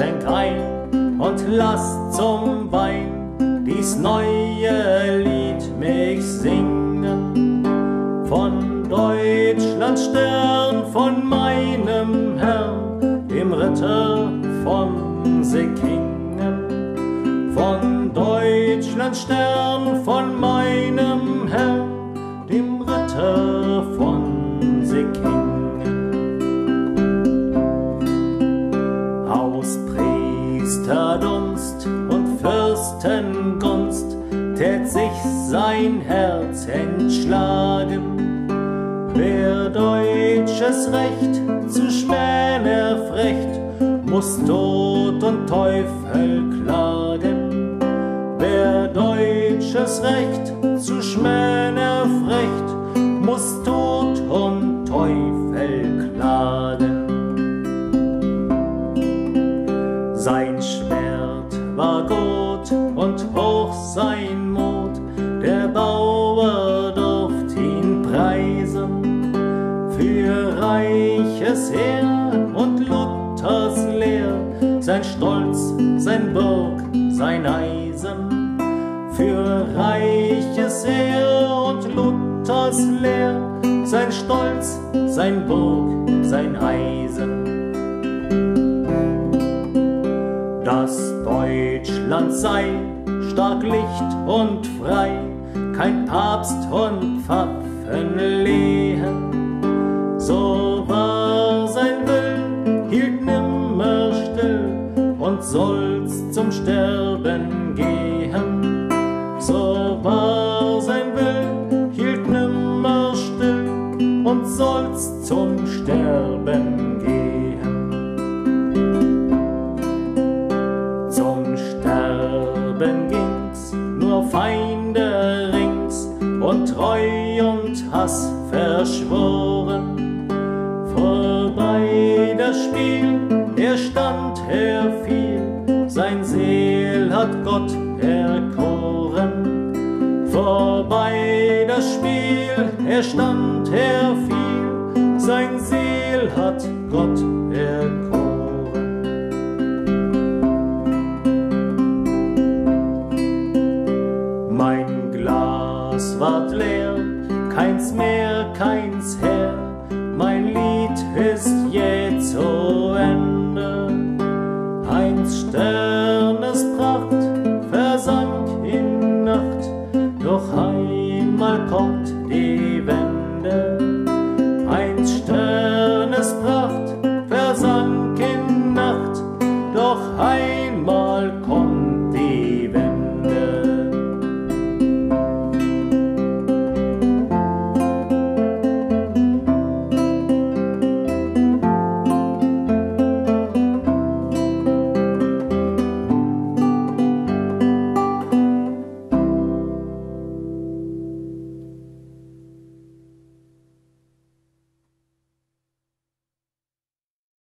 schenkt ein und lasst zum Wein dies neue Lied mich singen. Von Deutschlands Stern, von meinem Herrn, dem Ritter von Sekingen. Von Deutschlands Stern, von meinem Herrn, dem Ritter Fürstengunst tät sich sein Herz entschlagen. Wer deutsches Recht zu schmähen erfrecht, muss Tod und Teufel klagen. Wer deutsches Recht zu schmähen erfrecht, Für reiches Heer und Luthers Lehr, sein Stolz, sein Burg, sein Eisen. Für reiches Heer und Luthers Lehr, sein Stolz, sein Burg, sein Eisen. dass Deutschland sei stark, Licht und frei, kein Papst und Pfaffen und soll's zum Sterben gehen. So war sein Will, hielt nimmer still und soll's zum Sterben gehen. Zum Sterben ging's, nur Feinde rings und Treu und Hass verschworen. Vorbei das Spiel, er stand, er fiel, Gott erkoren. Vorbei das Spiel, er stand, er fiel, sein Seel hat Gott erkoren. Mein Glas ward leer, keins mehr, keins her, mein Lied ist jäh zu Ende. Einst sterb kommt die Wände, einst